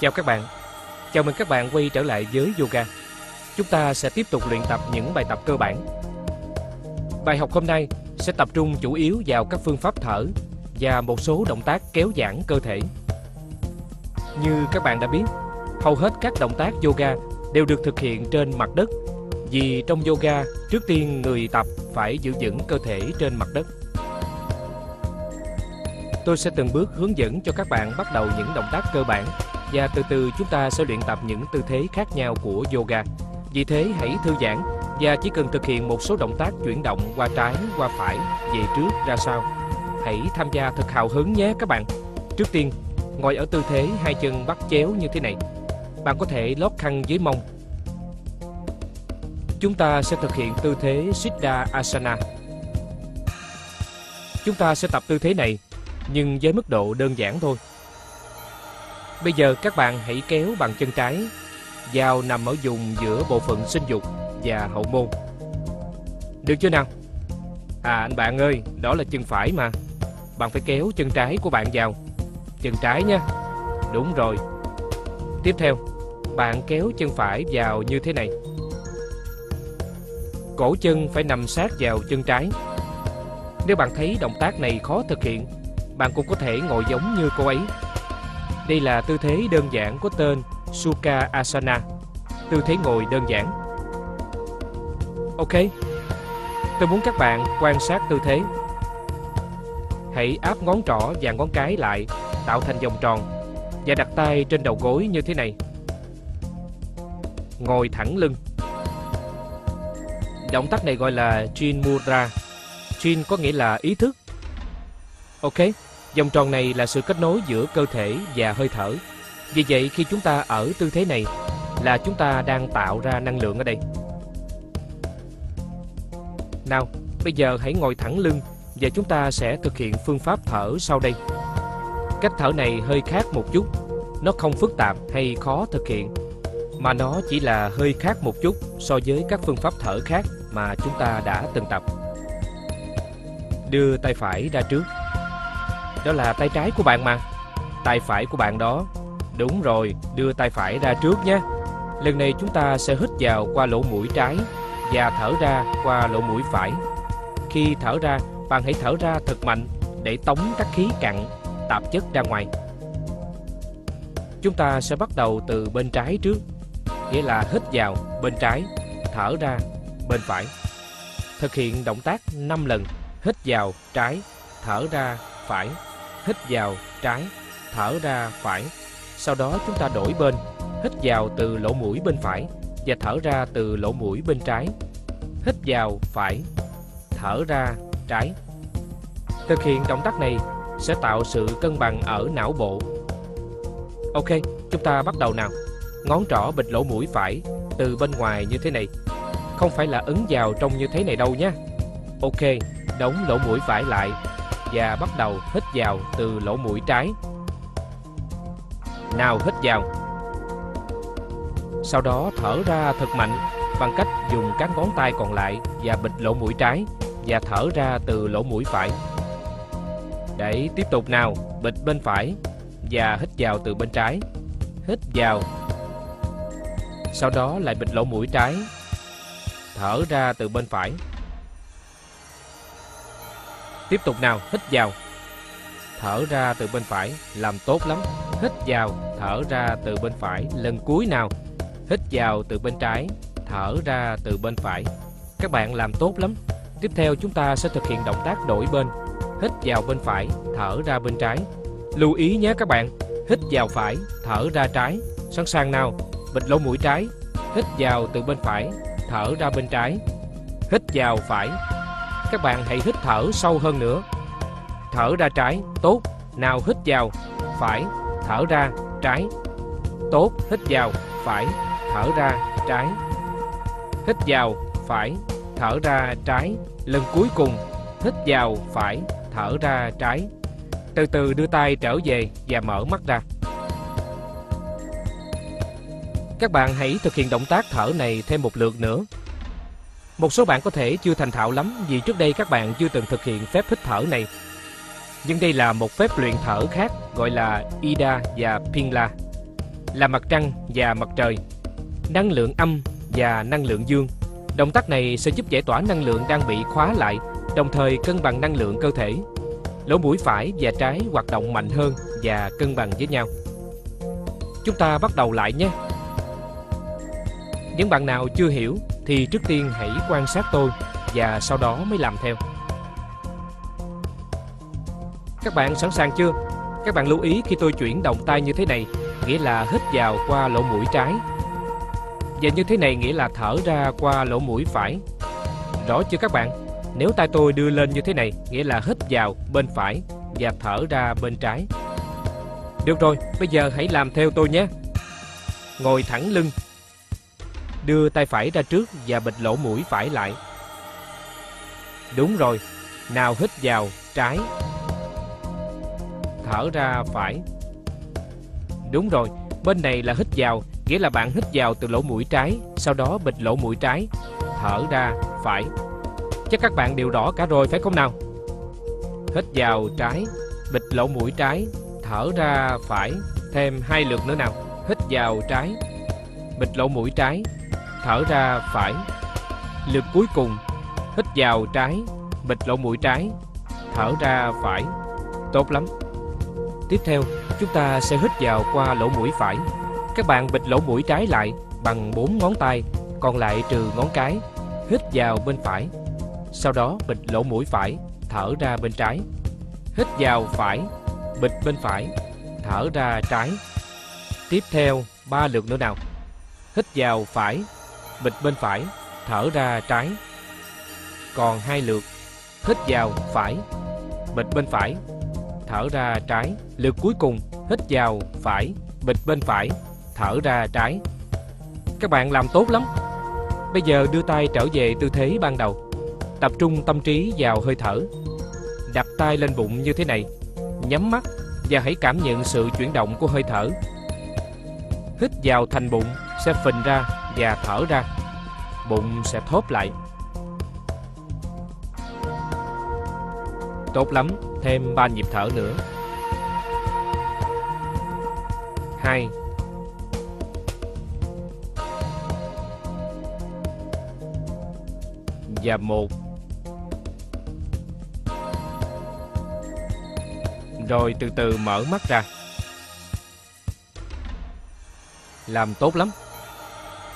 Chào các bạn. Chào mừng các bạn quay trở lại với yoga. Chúng ta sẽ tiếp tục luyện tập những bài tập cơ bản. Bài học hôm nay sẽ tập trung chủ yếu vào các phương pháp thở và một số động tác kéo giãn cơ thể. Như các bạn đã biết, hầu hết các động tác yoga đều được thực hiện trên mặt đất vì trong yoga, trước tiên người tập phải giữ vững cơ thể trên mặt đất. Tôi sẽ từng bước hướng dẫn cho các bạn bắt đầu những động tác cơ bản và từ từ chúng ta sẽ luyện tập những tư thế khác nhau của yoga. Vì thế hãy thư giãn và chỉ cần thực hiện một số động tác chuyển động qua trái, qua phải, về trước ra sau. Hãy tham gia thật hào hứng nhé các bạn. Trước tiên, ngồi ở tư thế hai chân bắt chéo như thế này. Bạn có thể lót khăn dưới mông. Chúng ta sẽ thực hiện tư thế Siddha Asana. Chúng ta sẽ tập tư thế này, nhưng với mức độ đơn giản thôi. Bây giờ các bạn hãy kéo bằng chân trái dao nằm ở vùng giữa bộ phận sinh dục và hậu môn. Được chưa nào? À anh bạn ơi, đó là chân phải mà. Bạn phải kéo chân trái của bạn vào. Chân trái nha. Đúng rồi. Tiếp theo, bạn kéo chân phải vào như thế này. Cổ chân phải nằm sát vào chân trái. Nếu bạn thấy động tác này khó thực hiện, bạn cũng có thể ngồi giống như cô ấy đây là tư thế đơn giản có tên Sukha Asana, tư thế ngồi đơn giản. Ok, tôi muốn các bạn quan sát tư thế. Hãy áp ngón trỏ và ngón cái lại, tạo thành vòng tròn và đặt tay trên đầu gối như thế này. Ngồi thẳng lưng. Động tác này gọi là Chin Mudra. Chin có nghĩa là ý thức. Ok. Vòng tròn này là sự kết nối giữa cơ thể và hơi thở. Vì vậy khi chúng ta ở tư thế này là chúng ta đang tạo ra năng lượng ở đây. Nào, bây giờ hãy ngồi thẳng lưng và chúng ta sẽ thực hiện phương pháp thở sau đây. Cách thở này hơi khác một chút, nó không phức tạp hay khó thực hiện, mà nó chỉ là hơi khác một chút so với các phương pháp thở khác mà chúng ta đã từng tập. Đưa tay phải ra trước đó là tay trái của bạn mà. Tay phải của bạn đó. Đúng rồi, đưa tay phải ra trước nhé. Lần này chúng ta sẽ hít vào qua lỗ mũi trái Và thở ra qua lỗ mũi phải. Khi thở ra, bạn hãy thở ra thật mạnh Để tống các khí cặn, tạp chất ra ngoài. Chúng ta sẽ bắt đầu từ bên trái trước Nghĩa là hít vào bên trái Thở ra bên phải. Thực hiện động tác 5 lần Hít vào trái Thở ra phải hít vào trái, thở ra phải. Sau đó chúng ta đổi bên, hít vào từ lỗ mũi bên phải và thở ra từ lỗ mũi bên trái. Hít vào phải, thở ra trái. Thực hiện động tác này sẽ tạo sự cân bằng ở não bộ. Ok, chúng ta bắt đầu nào. Ngón trỏ bịt lỗ mũi phải từ bên ngoài như thế này. Không phải là ấn vào trong như thế này đâu nhé. Ok, đóng lỗ mũi phải lại và bắt đầu hít vào từ lỗ mũi trái. Nào hít vào. Sau đó thở ra thật mạnh bằng cách dùng các ngón tay còn lại và bịt lỗ mũi trái và thở ra từ lỗ mũi phải. Để tiếp tục nào, bịt bên phải và hít vào từ bên trái. Hít vào. Sau đó lại bịt lỗ mũi trái. Thở ra từ bên phải. Tiếp tục nào, hít vào. Thở ra từ bên phải, làm tốt lắm. Hít vào, thở ra từ bên phải. Lần cuối nào, hít vào từ bên trái, thở ra từ bên phải. Các bạn làm tốt lắm. Tiếp theo chúng ta sẽ thực hiện động tác đổi bên. Hít vào bên phải, thở ra bên trái. Lưu ý nhé các bạn. Hít vào phải, thở ra trái. Sẵn sàng nào, bịt lỗ mũi trái. Hít vào từ bên phải, thở ra bên trái. Hít vào phải, các bạn hãy hít thở sâu hơn nữa. Thở ra trái, tốt. Nào hít vào, phải, thở ra, trái. Tốt, hít vào, phải, thở ra, trái. Hít vào, phải, thở ra, trái. Lần cuối cùng, hít vào, phải, thở ra, trái. Từ từ đưa tay trở về và mở mắt ra. Các bạn hãy thực hiện động tác thở này thêm một lượt nữa. Một số bạn có thể chưa thành thạo lắm vì trước đây các bạn chưa từng thực hiện phép hít thở này. Nhưng đây là một phép luyện thở khác gọi là Ida và Pingla. là mặt trăng và mặt trời, năng lượng âm và năng lượng dương. Động tác này sẽ giúp giải tỏa năng lượng đang bị khóa lại, đồng thời cân bằng năng lượng cơ thể. Lỗ mũi phải và trái hoạt động mạnh hơn và cân bằng với nhau. Chúng ta bắt đầu lại nhé. Những bạn nào chưa hiểu thì trước tiên hãy quan sát tôi và sau đó mới làm theo. Các bạn sẵn sàng chưa? Các bạn lưu ý khi tôi chuyển động tay như thế này, nghĩa là hít vào qua lỗ mũi trái. Và như thế này nghĩa là thở ra qua lỗ mũi phải. Rõ chưa các bạn? Nếu tay tôi đưa lên như thế này, nghĩa là hít vào bên phải và thở ra bên trái. Được rồi, bây giờ hãy làm theo tôi nhé. Ngồi thẳng lưng. Đưa tay phải ra trước và bịt lỗ mũi phải lại. Đúng rồi. Nào hít vào trái. Thở ra phải. Đúng rồi, bên này là hít vào, nghĩa là bạn hít vào từ lỗ mũi trái, sau đó bịt lỗ mũi trái, thở ra phải. Chắc các bạn đều rõ cả rồi phải không nào? Hít vào trái, bịt lỗ mũi trái, thở ra phải. Thêm hai lượt nữa nào. Hít vào trái, bịt lỗ mũi trái, thở ra phải. Lượt cuối cùng, hít vào trái, bịt lỗ mũi trái, thở ra phải. Tốt lắm. Tiếp theo, chúng ta sẽ hít vào qua lỗ mũi phải. Các bạn bịt lỗ mũi trái lại bằng bốn ngón tay, còn lại trừ ngón cái. Hít vào bên phải. Sau đó bịt lỗ mũi phải, thở ra bên trái. Hít vào phải, bịt bên phải, thở ra trái. Tiếp theo, ba lượt nữa nào. Hít vào phải, bịch bên phải, thở ra trái. Còn hai lượt. Hít vào phải, bịch bên phải, thở ra trái. Lượt cuối cùng, hít vào phải, bịch bên phải, thở ra trái. Các bạn làm tốt lắm. Bây giờ đưa tay trở về tư thế ban đầu. Tập trung tâm trí vào hơi thở. Đặt tay lên bụng như thế này. Nhắm mắt và hãy cảm nhận sự chuyển động của hơi thở. Hít vào thành bụng sẽ phình ra và thở ra. Bụng sẽ thốt lại. Tốt lắm, thêm 3 nhịp thở nữa. 2 và 1 Rồi từ từ mở mắt ra Làm tốt lắm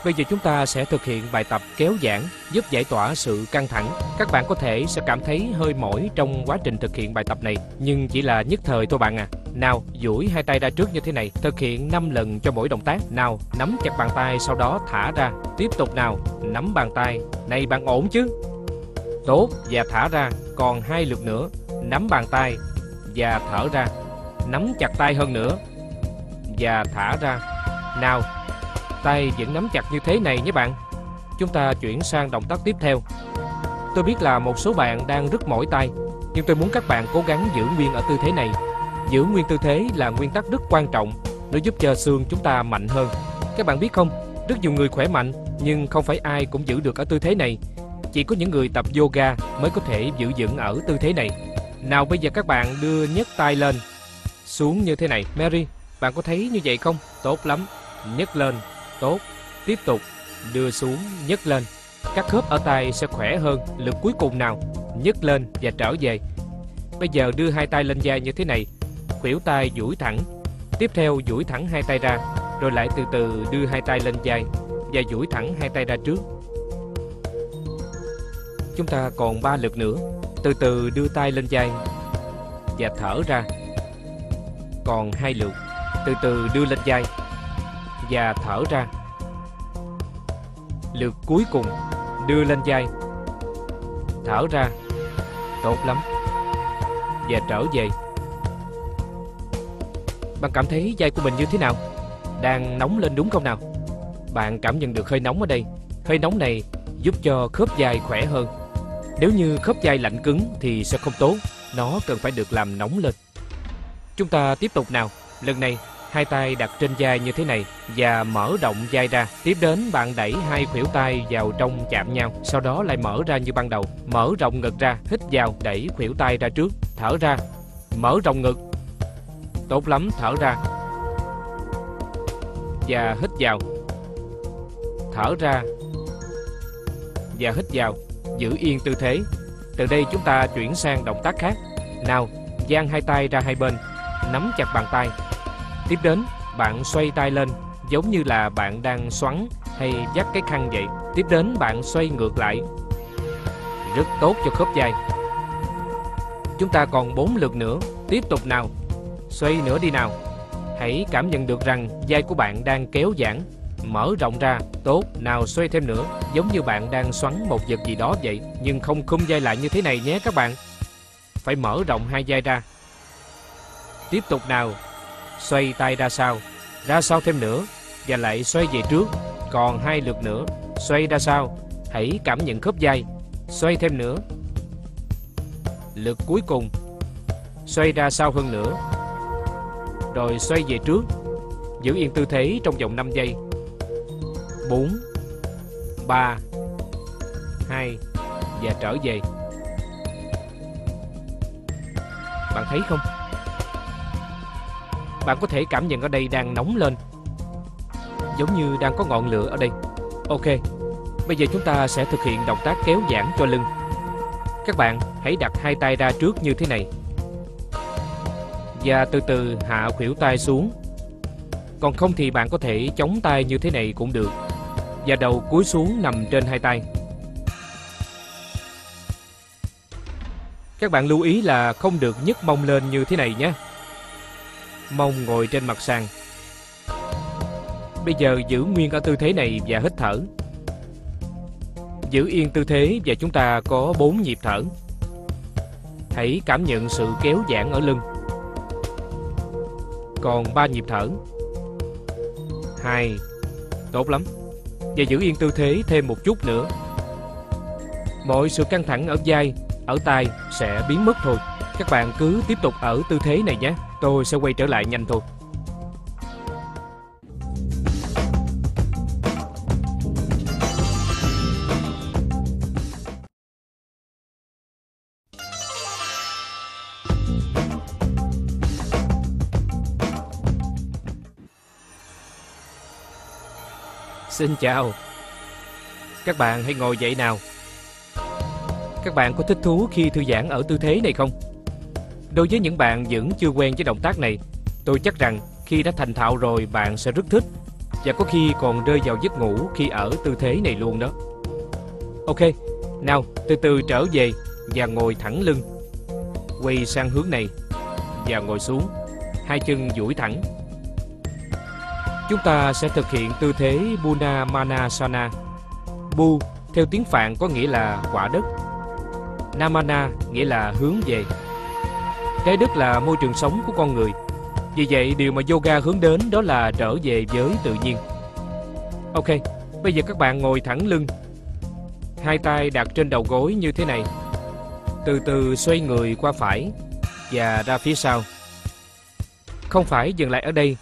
Bây giờ chúng ta sẽ thực hiện bài tập kéo giãn giúp giải tỏa sự căng thẳng. Các bạn có thể sẽ cảm thấy hơi mỏi trong quá trình thực hiện bài tập này, nhưng chỉ là nhất thời thôi bạn à. Nào, duỗi hai tay ra trước như thế này, thực hiện 5 lần cho mỗi động tác. Nào, nắm chặt bàn tay sau đó thả ra. Tiếp tục nào, nắm bàn tay. Này bạn ổn chứ? Tốt, và thả ra, còn hai lượt nữa. Nắm bàn tay và thở ra. Nắm chặt tay hơn nữa và thả ra. Nào, Tay vẫn nắm chặt như thế này nhé bạn. Chúng ta chuyển sang động tác tiếp theo. Tôi biết là một số bạn đang rất mỏi tay Nhưng tôi muốn các bạn cố gắng giữ nguyên ở tư thế này. Giữ nguyên tư thế là nguyên tắc rất quan trọng Nó giúp cho xương chúng ta mạnh hơn. Các bạn biết không? Rất nhiều người khỏe mạnh Nhưng không phải ai cũng giữ được ở tư thế này. Chỉ có những người tập yoga mới có thể giữ vững ở tư thế này. Nào bây giờ các bạn đưa nhấc tay lên. Xuống như thế này. Mary, bạn có thấy như vậy không? Tốt lắm. Nhấc lên. Tốt, tiếp tục, đưa xuống, nhấc lên. Các khớp ở tay sẽ khỏe hơn, lực cuối cùng nào, nhấc lên và trở về. Bây giờ đưa hai tay lên da như thế này, khuỷu tay duỗi thẳng. Tiếp theo duỗi thẳng hai tay ra, rồi lại từ từ đưa hai tay lên vai và duỗi thẳng hai tay ra trước. Chúng ta còn ba lượt nữa. Từ từ đưa tay lên vai và thở ra. Còn hai lượt. Từ từ đưa lên vai và thở ra. Lượt cuối cùng đưa lên vai. Thở ra. Tốt lắm. Và trở về. Bạn cảm thấy vai của mình như thế nào? Đang nóng lên đúng không nào? Bạn cảm nhận được hơi nóng ở đây. Hơi nóng này giúp cho khớp vai khỏe hơn. Nếu như khớp vai lạnh cứng thì sẽ không tốt. Nó cần phải được làm nóng lên. Chúng ta tiếp tục nào. Lần này hai tay đặt trên vai như thế này và mở rộng vai ra. Tiếp đến bạn đẩy hai khuỷu tay vào trong chạm nhau, sau đó lại mở ra như ban đầu. Mở rộng ngực ra, hít vào, đẩy khuỷu tay ra trước, thở ra, mở rộng ngực. Tốt lắm, thở ra. và hít vào. Thở ra và hít vào, giữ yên tư thế. Từ đây chúng ta chuyển sang động tác khác. Nào, dang hai tay ra hai bên, nắm chặt bàn tay. Tiếp đến, bạn xoay tay lên, giống như là bạn đang xoắn hay dắt cái khăn vậy. Tiếp đến, bạn xoay ngược lại. Rất tốt cho khớp vai. Chúng ta còn 4 lượt nữa, tiếp tục nào. Xoay nữa đi nào. Hãy cảm nhận được rằng vai của bạn đang kéo giãn, mở rộng ra, tốt, nào xoay thêm nữa, giống như bạn đang xoắn một vật gì đó vậy, nhưng không khum vai lại như thế này nhé các bạn. Phải mở rộng hai vai ra. Tiếp tục nào, xoay tay ra sau, ra sau thêm nữa, và lại xoay về trước, còn hai lượt nữa, xoay ra sau, hãy cảm nhận khớp vai, xoay thêm nữa. Lượt cuối cùng, xoay ra sau hơn nữa, rồi xoay về trước, giữ yên tư thế trong vòng 5 giây. 4 3 2 và trở về. Bạn thấy không? Bạn có thể cảm nhận ở đây đang nóng lên. Giống như đang có ngọn lửa ở đây. Ok, Bây giờ chúng ta sẽ thực hiện động tác kéo giãn cho lưng. Các bạn hãy đặt hai tay ra trước như thế này. Và từ từ hạ khuỷu tay xuống. Còn không thì bạn có thể chống tay như thế này cũng được. Và đầu cúi xuống nằm trên hai tay. Các bạn lưu ý là không được nhấc mông lên như thế này nhé. Mông ngồi trên mặt sàn. Bây giờ giữ nguyên ở tư thế này và hít thở. Giữ yên tư thế và chúng ta có 4 nhịp thở. Hãy cảm nhận sự kéo giãn ở lưng. Còn 3 nhịp thở. 2 Tốt lắm. Và giữ yên tư thế thêm một chút nữa. Mọi sự căng thẳng ở vai, ở tay sẽ biến mất thôi. Các bạn cứ tiếp tục ở tư thế này nhé. Tôi sẽ quay trở lại nhanh thôi. Xin chào. Các bạn hãy ngồi dậy nào. Các bạn có thích thú khi thư giãn ở tư thế này không? Đối với những bạn vẫn chưa quen với động tác này Tôi chắc rằng khi đã thành thạo rồi bạn sẽ rất thích Và có khi còn rơi vào giấc ngủ khi ở tư thế này luôn đó Ok, nào từ từ trở về và ngồi thẳng lưng Quay sang hướng này và ngồi xuống Hai chân duỗi thẳng Chúng ta sẽ thực hiện tư thế Buna Manasana. Bu theo tiếng Phạn có nghĩa là quả đất. Namana nghĩa là hướng về. Trái đất là môi trường sống của con người. Vì vậy điều mà yoga hướng đến đó là trở về với tự nhiên. Ok, bây giờ các bạn ngồi thẳng lưng. Hai tay đặt trên đầu gối như thế này. Từ từ xoay người qua phải và ra phía sau. Không phải dừng lại ở đây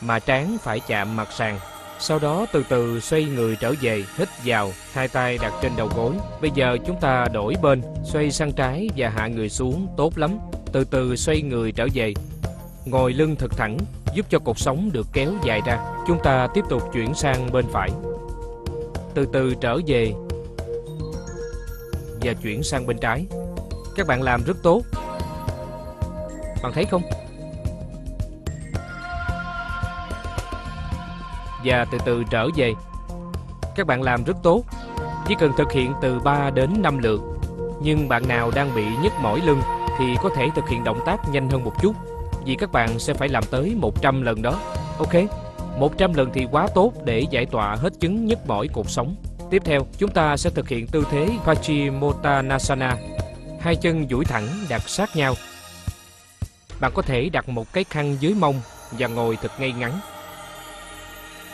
mà trán phải chạm mặt sàn. Sau đó từ từ xoay người trở về, hít vào, hai tay đặt trên đầu gối. Bây giờ chúng ta đổi bên, xoay sang trái và hạ người xuống, tốt lắm. Từ từ xoay người trở về. Ngồi lưng thật thẳng, giúp cho cột sống được kéo dài ra. Chúng ta tiếp tục chuyển sang bên phải. Từ từ trở về và chuyển sang bên trái. Các bạn làm rất tốt. Bạn thấy không? Và từ từ trở về. Các bạn làm rất tốt, chỉ cần thực hiện từ 3 đến 5 lượt. Nhưng bạn nào đang bị nhức mỏi lưng thì có thể thực hiện động tác nhanh hơn một chút, vì các bạn sẽ phải làm tới 100 lần đó. Ok, 100 lần thì quá tốt để giải tỏa hết chứng nhức mỏi cột sống. Tiếp theo, chúng ta sẽ thực hiện tư thế Pachimottanasana. Hai chân duỗi thẳng đặt sát nhau. Bạn có thể đặt một cái khăn dưới mông và ngồi thật ngay ngắn.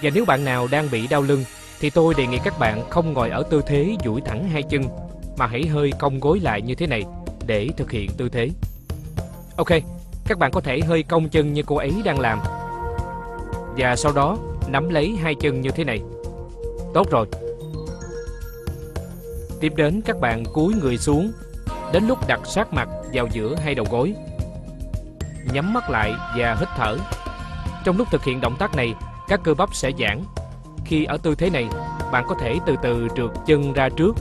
Và nếu bạn nào đang bị đau lưng thì tôi đề nghị các bạn không ngồi ở tư thế duỗi thẳng hai chân mà hãy hơi cong gối lại như thế này để thực hiện tư thế. Ok, các bạn có thể hơi cong chân như cô ấy đang làm. Và sau đó nắm lấy hai chân như thế này. Tốt rồi. Tiếp đến các bạn cúi người xuống đến lúc đặt sát mặt vào giữa hai đầu gối. Nhắm mắt lại và hít thở. Trong lúc thực hiện động tác này, các cơ bắp sẽ giãn. Khi ở tư thế này, bạn có thể từ từ trượt chân ra trước.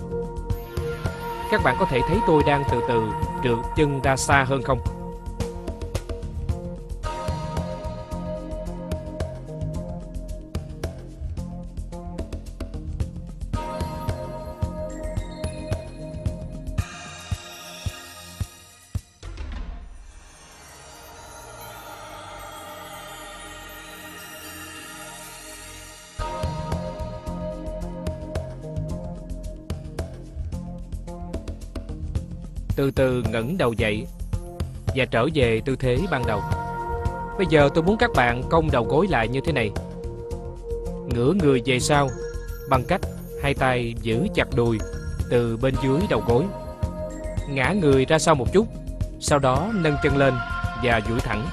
Các bạn có thể thấy tôi đang từ từ trượt chân ra xa hơn không? Từ từ ngẩng đầu dậy và trở về tư thế ban đầu. Bây giờ tôi muốn các bạn cong đầu gối lại như thế này. Ngửa người về sau bằng cách hai tay giữ chặt đùi từ bên dưới đầu gối. Ngã người ra sau một chút, sau đó nâng chân lên và duỗi thẳng.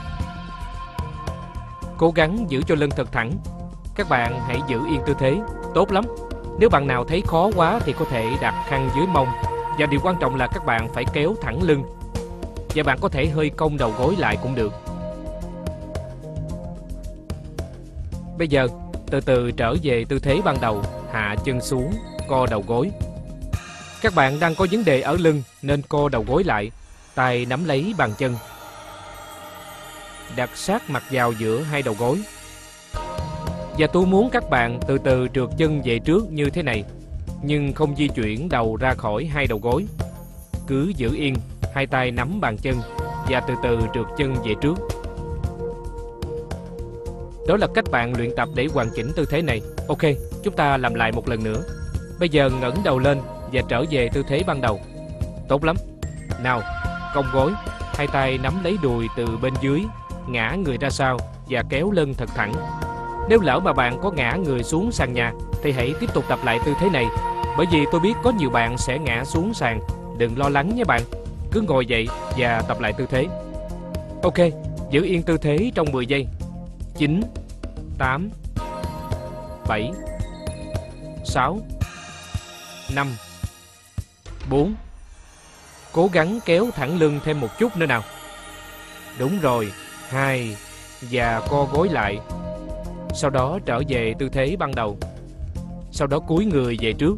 Cố gắng giữ cho lưng thật thẳng. Các bạn hãy giữ yên tư thế, tốt lắm. Nếu bạn nào thấy khó quá thì có thể đặt khăn dưới mông và điều quan trọng là các bạn phải kéo thẳng lưng. Và bạn có thể hơi cong đầu gối lại cũng được. Bây giờ từ từ trở về tư thế ban đầu. Hạ chân xuống, co đầu gối. Các bạn đang có vấn đề ở lưng Nên co đầu gối lại. Tay nắm lấy bàn chân. Đặt sát mặt vào giữa hai đầu gối. Và tôi muốn các bạn từ từ trượt chân về trước như thế này nhưng không di chuyển đầu ra khỏi hai đầu gối. Cứ giữ yên, hai tay nắm bàn chân và từ từ trượt chân về trước. Đó là cách bạn luyện tập để hoàn chỉnh tư thế này. Ok, chúng ta làm lại một lần nữa. Bây giờ ngẩng đầu lên và trở về tư thế ban đầu. Tốt lắm. Nào, cong gối, hai tay nắm lấy đùi từ bên dưới, ngã người ra sau và kéo lưng thật thẳng. Nếu lỡ mà bạn có ngã người xuống sàn nhà thì hãy tiếp tục tập lại tư thế này bởi vì tôi biết có nhiều bạn sẽ ngã xuống sàn. Đừng lo lắng nhé bạn. Cứ ngồi dậy và tập lại tư thế. Ok, giữ yên tư thế trong 10 giây. 9 8 7 6 5 4 Cố gắng kéo thẳng lưng thêm một chút nữa nào. Đúng rồi 2 Và co gối lại. Sau đó trở về tư thế ban đầu. Sau đó cúi người về trước.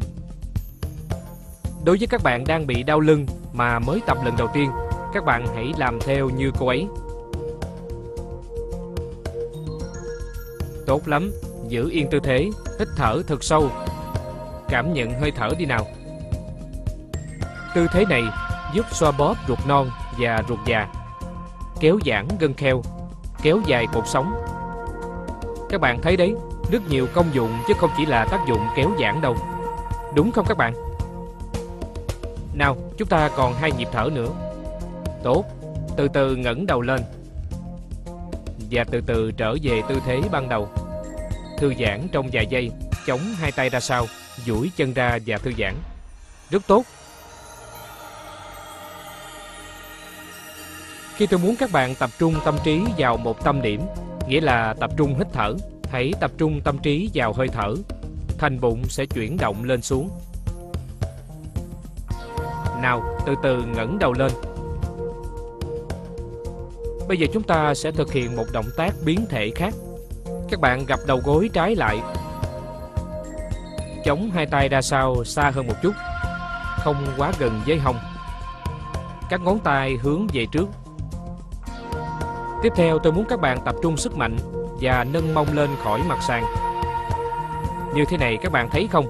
Đối với các bạn đang bị đau lưng mà mới tập lần đầu tiên, các bạn hãy làm theo như cô ấy. Tốt lắm, giữ yên tư thế, hít thở thật sâu. Cảm nhận hơi thở đi nào. Tư thế này giúp xoa bóp ruột non và ruột già, kéo giãn gân kheo, kéo dài cột sống. Các bạn thấy đấy, rất nhiều công dụng chứ không chỉ là tác dụng kéo giãn đâu. Đúng không các bạn? Nào, chúng ta còn hai nhịp thở nữa. Tốt, từ từ ngẩng đầu lên. Và từ từ trở về tư thế ban đầu. Thư giãn trong vài giây, chống hai tay ra sau, duỗi chân ra và thư giãn. Rất tốt. Khi tôi muốn các bạn tập trung tâm trí vào một tâm điểm, nghĩa là tập trung hít thở, hãy tập trung tâm trí vào hơi thở. Thành bụng sẽ chuyển động lên xuống. Nào, từ từ ngẩng đầu lên. Bây giờ chúng ta sẽ thực hiện một động tác biến thể khác. Các bạn gập đầu gối trái lại. Chống hai tay ra sau xa hơn một chút, không quá gần với hông. Các ngón tay hướng về trước. Tiếp theo tôi muốn các bạn tập trung sức mạnh và nâng mông lên khỏi mặt sàn. Như thế này các bạn thấy không?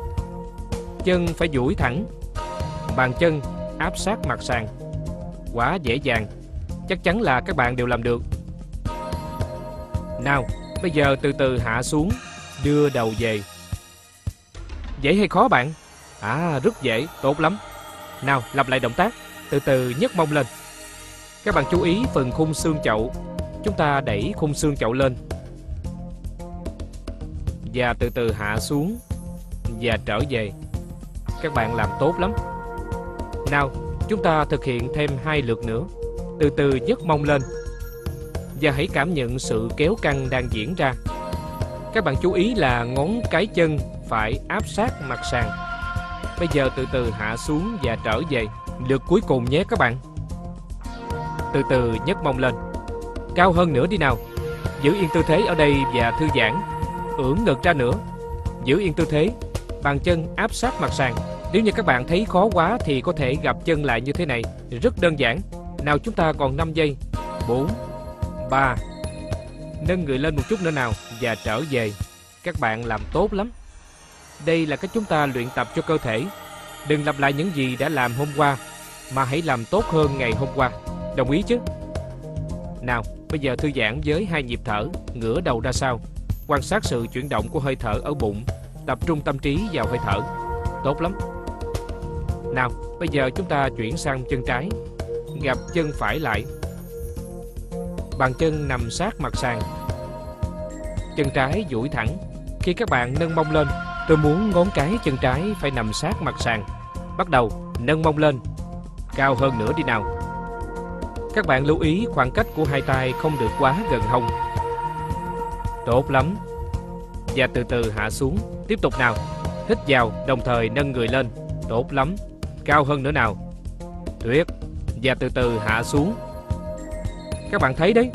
Chân phải duỗi thẳng. Bàn chân áp sát mặt sàn. Quá dễ dàng, chắc chắn là các bạn đều làm được. Nào, bây giờ từ từ hạ xuống, đưa đầu về. Dễ hay khó bạn? À, rất dễ, tốt lắm. Nào, lặp lại động tác, từ từ nhấc mông lên. Các bạn chú ý phần khung xương chậu. Chúng ta đẩy khung xương chậu lên. Và từ từ hạ xuống và trở về. Các bạn làm tốt lắm. Nào, chúng ta thực hiện thêm hai lượt nữa. Từ từ nhấc mông lên. Và hãy cảm nhận sự kéo căng đang diễn ra. Các bạn chú ý là ngón cái chân phải áp sát mặt sàn. Bây giờ từ từ hạ xuống và trở về. Lượt cuối cùng nhé các bạn. Từ từ nhấc mông lên. Cao hơn nữa đi nào. Giữ yên tư thế ở đây và thư giãn. ưỡn ngực ra nữa. Giữ yên tư thế, bàn chân áp sát mặt sàn. Nếu như các bạn thấy khó quá thì có thể gập chân lại như thế này, rất đơn giản. Nào chúng ta còn 5 giây. 4 3 Nâng người lên một chút nữa nào và trở về. Các bạn làm tốt lắm. Đây là cách chúng ta luyện tập cho cơ thể. Đừng lặp lại những gì đã làm hôm qua, mà hãy làm tốt hơn ngày hôm qua. Đồng ý chứ? Nào, bây giờ thư giãn với hai nhịp thở, ngửa đầu ra sau. Quan sát sự chuyển động của hơi thở ở bụng, tập trung tâm trí vào hơi thở. Tốt lắm. Nào, bây giờ chúng ta chuyển sang chân trái. gặp chân phải lại. Bàn chân nằm sát mặt sàn. Chân trái duỗi thẳng. Khi các bạn nâng mông lên, tôi muốn ngón cái chân trái phải nằm sát mặt sàn. Bắt đầu, nâng mông lên. Cao hơn nữa đi nào. Các bạn lưu ý khoảng cách của hai tay không được quá gần hông. Tốt lắm. Và từ từ hạ xuống. Tiếp tục nào. Hít vào, đồng thời nâng người lên. Tốt lắm. Cao hơn nữa nào. Tuyệt. Và từ từ hạ xuống. Các bạn thấy đấy,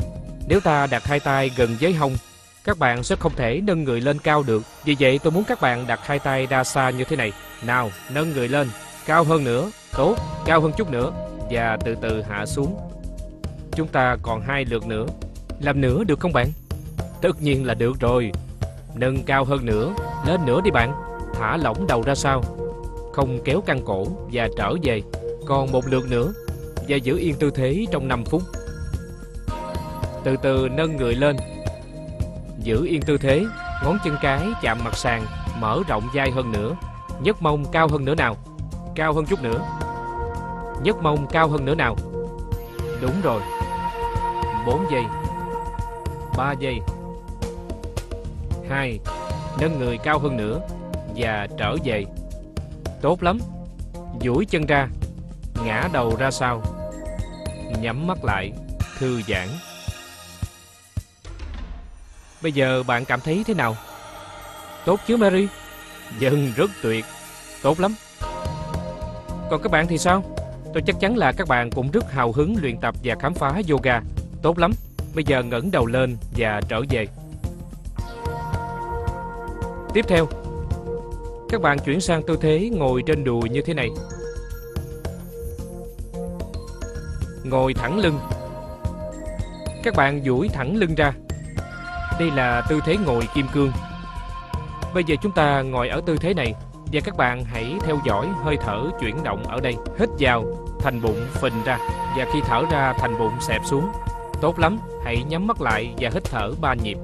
nếu ta đặt hai tay gần với hông, các bạn sẽ không thể nâng người lên cao được. Vì vậy tôi muốn các bạn đặt hai tay ra xa như thế này. Nào, nâng người lên, cao hơn nữa, tốt, cao hơn chút nữa và từ từ hạ xuống. Chúng ta còn hai lượt nữa. Làm nữa được không bạn? Tất nhiên là được rồi. Nâng cao hơn nữa, lên nữa đi bạn. Thả lỏng đầu ra sau. Không kéo căng cổ và trở về. Còn một lượt nữa và giữ yên tư thế trong 5 phút. Từ từ nâng người lên. Giữ yên tư thế, ngón chân cái chạm mặt sàn, mở rộng vai hơn nữa. nhấc mông cao hơn nữa nào. Cao hơn chút nữa. nhấc mông cao hơn nữa nào. Đúng rồi. 4 giây 3 giây 2 Nâng người cao hơn nữa Và trở về Tốt lắm duỗi chân ra Ngã đầu ra sau Nhắm mắt lại Thư giãn Bây giờ bạn cảm thấy thế nào? Tốt chứ Mary? Dân rất tuyệt Tốt lắm Còn các bạn thì sao? Tôi chắc chắn là các bạn cũng rất hào hứng luyện tập và khám phá yoga Tốt lắm, bây giờ ngẩng đầu lên và trở về. Tiếp theo, các bạn chuyển sang tư thế ngồi trên đùi như thế này. Ngồi thẳng lưng. Các bạn duỗi thẳng lưng ra. Đây là tư thế ngồi kim cương. Bây giờ chúng ta ngồi ở tư thế này và các bạn hãy theo dõi hơi thở chuyển động ở đây. Hít vào, thành bụng phình ra và khi thở ra thành bụng xẹp xuống. Tốt lắm, hãy nhắm mắt lại và hít thở ba nhịp.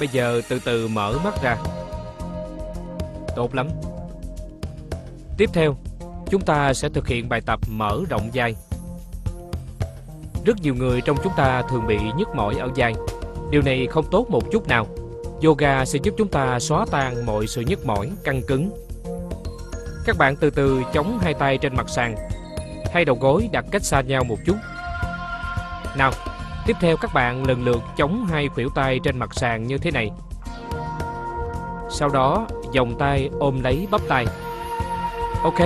Bây giờ từ từ mở mắt ra. Tốt lắm. Tiếp theo, chúng ta sẽ thực hiện bài tập mở rộng vai. Rất nhiều người trong chúng ta thường bị nhức mỏi ở vai. Điều này không tốt một chút nào. Yoga sẽ giúp chúng ta xóa tan mọi sự nhức mỏi, căng cứng. Các bạn từ từ chống hai tay trên mặt sàn. Hai đầu gối đặt cách xa nhau một chút. Nào, tiếp theo các bạn lần lượt chống hai khuỷu tay trên mặt sàn như thế này. Sau đó, vòng tay ôm lấy bắp tay. Ok,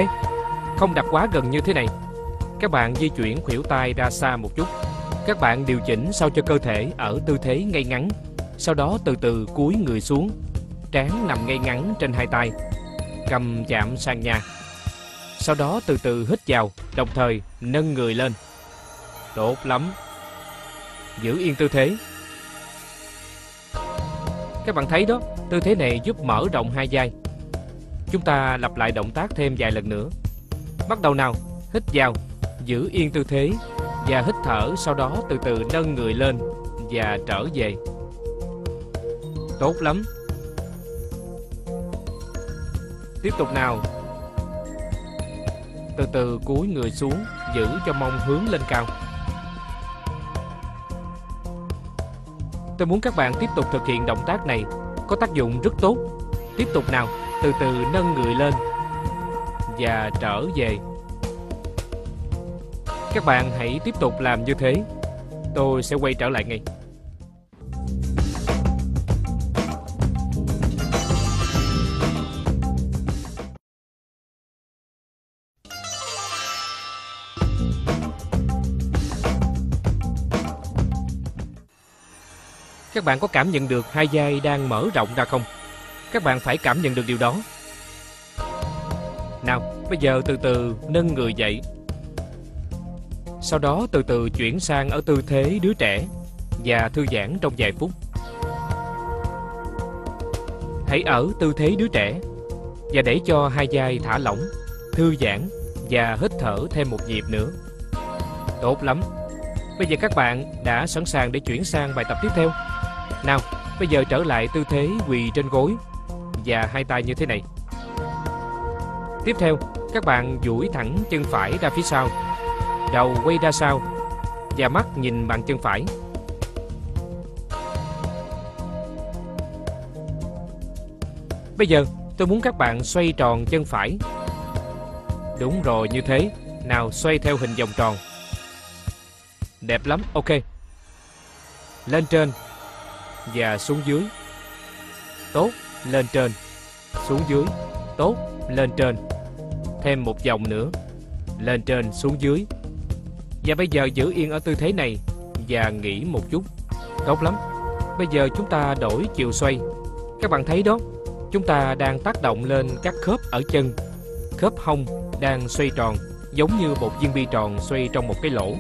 không đặt quá gần như thế này. Các bạn di chuyển khuỷu tay ra xa một chút. Các bạn điều chỉnh sao cho cơ thể ở tư thế ngay ngắn. Sau đó từ từ cúi người xuống. Trán nằm ngay ngắn trên hai tay. Cầm chạm sàn nhà. Sau đó từ từ hít vào, đồng thời nâng người lên. Tốt lắm. Giữ yên tư thế. Các bạn thấy đó, tư thế này giúp mở rộng hai vai. Chúng ta lặp lại động tác thêm vài lần nữa. Bắt đầu nào, hít vào, giữ yên tư thế và hít thở sau đó từ từ nâng người lên và trở về. Tốt lắm. Tiếp tục nào. Từ từ cúi người xuống, giữ cho mông hướng lên cao. Tôi muốn các bạn tiếp tục thực hiện động tác này, có tác dụng rất tốt. Tiếp tục nào, từ từ nâng người lên và trở về. Các bạn hãy tiếp tục làm như thế. Tôi sẽ quay trở lại ngay. Các bạn có cảm nhận được hai vai đang mở rộng ra không? Các bạn phải cảm nhận được điều đó. Nào, bây giờ từ từ nâng người dậy. Sau đó từ từ chuyển sang ở tư thế đứa trẻ và thư giãn trong vài phút. Hãy ở tư thế đứa trẻ và để cho hai vai thả lỏng, thư giãn và hít thở thêm một nhịp nữa. Tốt lắm. Bây giờ các bạn đã sẵn sàng để chuyển sang bài tập tiếp theo. Nào, bây giờ trở lại tư thế quỳ trên gối và hai tay như thế này. Tiếp theo, các bạn duỗi thẳng chân phải ra phía sau, đầu quay ra sau và mắt nhìn bàn chân phải. Bây giờ, tôi muốn các bạn xoay tròn chân phải. Đúng rồi, như thế. Nào, xoay theo hình vòng tròn. Đẹp lắm, ok. Lên trên và xuống dưới. Tốt, lên trên, xuống dưới. Tốt, lên trên. Thêm một vòng nữa. Lên trên, xuống dưới. Và bây giờ giữ yên ở tư thế này và nghỉ một chút. Tốt lắm. Bây giờ chúng ta đổi chiều xoay. Các bạn thấy đó, chúng ta đang tác động lên các khớp ở chân. Khớp hông đang xoay tròn, giống như một viên bi tròn xoay trong một cái lỗ.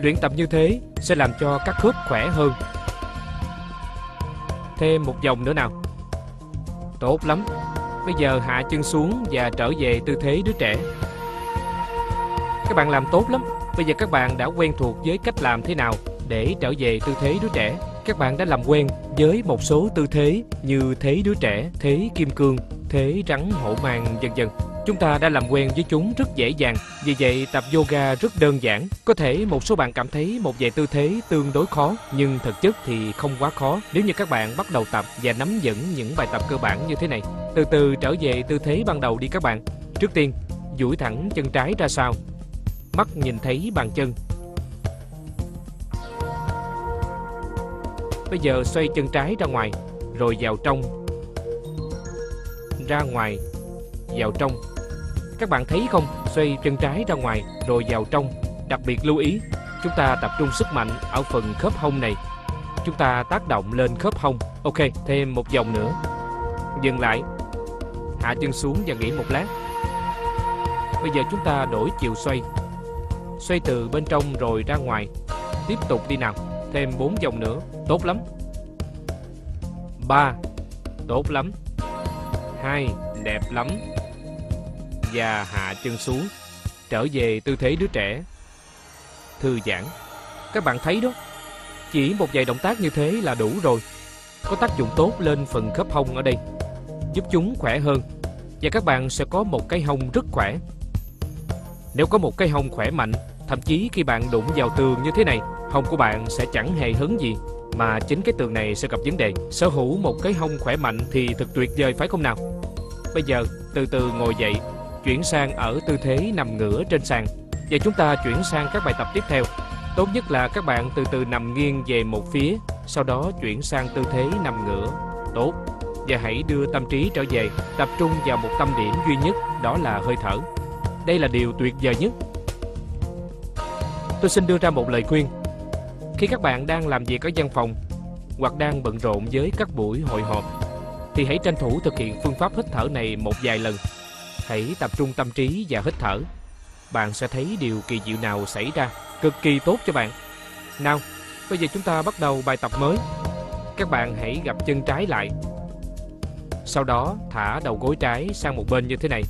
Luyện tập như thế sẽ làm cho các khớp khỏe hơn. Thêm một vòng nữa nào. Tốt lắm. Bây giờ hạ chân xuống và trở về tư thế đứa trẻ. Các bạn làm tốt lắm. Bây giờ các bạn đã quen thuộc với cách làm thế nào để trở về tư thế đứa trẻ. Các bạn đã làm quen với một số tư thế như thế đứa trẻ, thế kim cương, thế rắn hổ mang vân vân. Chúng ta đã làm quen với chúng rất dễ dàng, vì vậy tập yoga rất đơn giản. Có thể một số bạn cảm thấy một vài tư thế tương đối khó, nhưng thực chất thì không quá khó nếu như các bạn bắt đầu tập và nắm vững những bài tập cơ bản như thế này. Từ từ trở về tư thế ban đầu đi các bạn. Trước tiên, duỗi thẳng chân trái ra sau. Mắt nhìn thấy bàn chân. Bây giờ xoay chân trái ra ngoài, rồi vào trong. Ra ngoài, vào trong các bạn thấy không, xoay chân trái ra ngoài rồi vào trong. Đặc biệt lưu ý, chúng ta tập trung sức mạnh ở phần khớp hông này. Chúng ta tác động lên khớp hông. Ok, thêm một vòng nữa. Dừng lại. Hạ chân xuống và nghỉ một lát. Bây giờ chúng ta đổi chiều xoay. Xoay từ bên trong rồi ra ngoài. Tiếp tục đi nào. Thêm 4 vòng nữa. Tốt lắm. 3. Tốt lắm. 2. Đẹp lắm và hạ chân xuống, trở về tư thế đứa trẻ. Thư giãn. Các bạn thấy đó, chỉ một vài động tác như thế là đủ rồi. Có tác dụng tốt lên phần khớp hông ở đây, giúp chúng khỏe hơn và các bạn sẽ có một cái hông rất khỏe. Nếu có một cái hông khỏe mạnh, thậm chí khi bạn đụng vào tường như thế này, hông của bạn sẽ chẳng hề hứng gì mà chính cái tường này sẽ gặp vấn đề. Sở hữu một cái hông khỏe mạnh thì thật tuyệt vời phải không nào? Bây giờ từ từ ngồi dậy chuyển sang ở tư thế nằm ngửa trên sàn và chúng ta chuyển sang các bài tập tiếp theo. Tốt nhất là các bạn từ từ nằm nghiêng về một phía, sau đó chuyển sang tư thế nằm ngửa. Tốt. Và hãy đưa tâm trí trở về, tập trung vào một tâm điểm duy nhất, đó là hơi thở. Đây là điều tuyệt vời nhất. Tôi xin đưa ra một lời khuyên. Khi các bạn đang làm việc ở văn phòng hoặc đang bận rộn với các buổi hội họp, thì hãy tranh thủ thực hiện phương pháp hít thở này một vài lần Hãy tập trung tâm trí và hít thở. Bạn sẽ thấy điều kỳ diệu nào xảy ra, cực kỳ tốt cho bạn. Nào, bây giờ chúng ta bắt đầu bài tập mới. Các bạn hãy gập chân trái lại. Sau đó thả đầu gối trái sang một bên như thế này.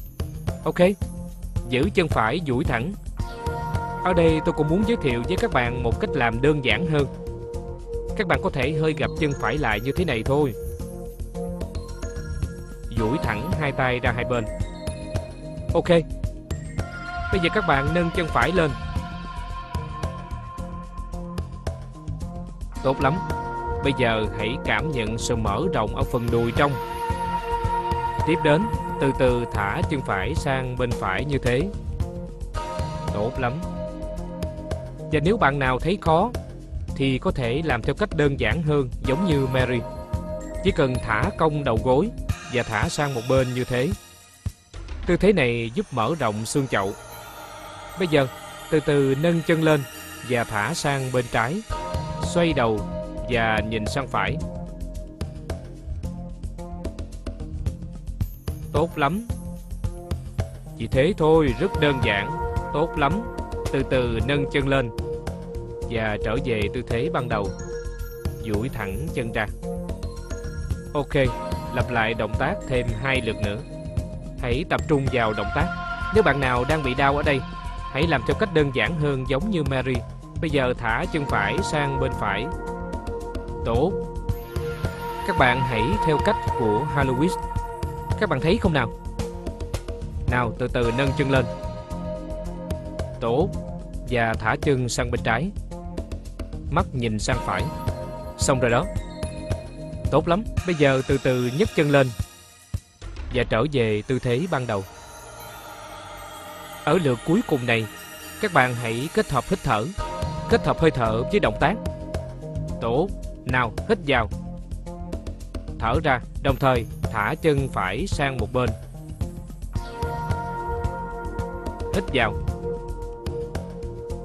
Ok, giữ chân phải duỗi thẳng. Ở đây tôi cũng muốn giới thiệu với các bạn một cách làm đơn giản hơn. Các bạn có thể hơi gập chân phải lại như thế này thôi. Duỗi thẳng hai tay ra hai bên. Ok. Bây giờ các bạn nâng chân phải lên. Tốt lắm. Bây giờ hãy cảm nhận sự mở rộng ở phần đùi trong. Tiếp đến, Từ từ thả chân phải sang bên phải như thế. Tốt lắm. Và nếu bạn nào thấy khó, Thì có thể làm theo cách đơn giản hơn, Giống như Mary. Chỉ cần thả cong đầu gối Và thả sang một bên như thế. Tư thế này giúp mở rộng xương chậu. Bây giờ, từ từ nâng chân lên và thả sang bên trái. Xoay đầu và nhìn sang phải. Tốt lắm. Chỉ thế thôi, rất đơn giản. Tốt lắm. Từ từ nâng chân lên và trở về tư thế ban đầu. duỗi thẳng chân ra. Ok, lặp lại động tác thêm hai lượt nữa. Hãy tập trung vào động tác. Nếu bạn nào đang bị đau ở đây, hãy làm theo cách đơn giản hơn giống như Mary. Bây giờ thả chân phải sang bên phải. Tốt. Các bạn hãy theo cách của Halloween. Các bạn thấy không nào? Nào, từ từ nâng chân lên. Tốt. Và thả chân sang bên trái. Mắt nhìn sang phải. Xong rồi đó. Tốt lắm, bây giờ từ từ nhấc chân lên và trở về tư thế ban đầu. Ở lượt cuối cùng này, các bạn hãy kết hợp hít thở, kết hợp hơi thở với động tác. Tổ, nào hít vào. Thở ra, đồng thời thả chân phải sang một bên. Hít vào.